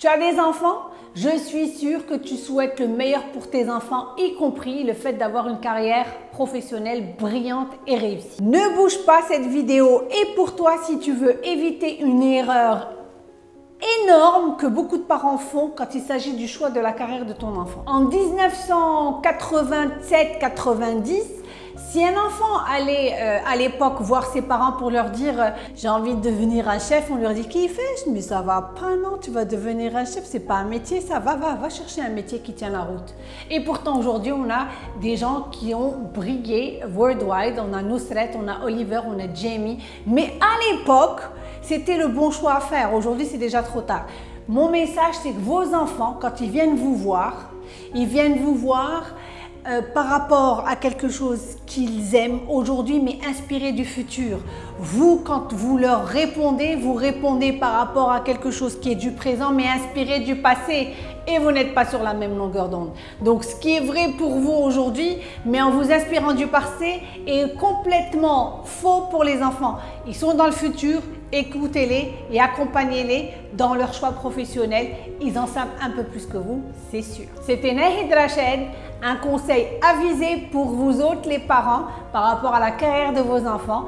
Tu as des enfants? Je suis sûre que tu souhaites le meilleur pour tes enfants, y compris le fait d'avoir une carrière professionnelle brillante et réussie. Ne bouge pas, cette vidéo est pour toi si tu veux éviter une erreur énorme que beaucoup de parents font quand il s'agit du choix de la carrière de ton enfant. En 1987-90, si un enfant allait euh, à l'époque voir ses parents pour leur dire euh, j'ai envie de devenir un chef, on leur dit qui fait Mais ça va pas, non, tu vas devenir un chef, c'est pas un métier, ça va, va, va chercher un métier qui tient la route. Et pourtant aujourd'hui, on a des gens qui ont brillé worldwide, on a Nusret, on a Oliver, on a Jamie, mais à l'époque, c'était le bon choix à faire. Aujourd'hui, c'est déjà trop tard. Mon message, c'est que vos enfants, quand ils viennent vous voir, ils viennent vous voir euh, par rapport à quelque chose qu'ils aiment aujourd'hui, mais inspiré du futur. Vous, quand vous leur répondez, vous répondez par rapport à quelque chose qui est du présent, mais inspiré du passé. Et vous n'êtes pas sur la même longueur d'onde. Donc, ce qui est vrai pour vous aujourd'hui, mais en vous inspirant du passé, est complètement faux pour les enfants. Ils sont dans le futur, écoutez-les et accompagnez-les dans leur choix professionnel. Ils en savent un peu plus que vous, c'est sûr. C'était Nahid Rached, un conseil avisé pour vous autres les parents par rapport à la carrière de vos enfants.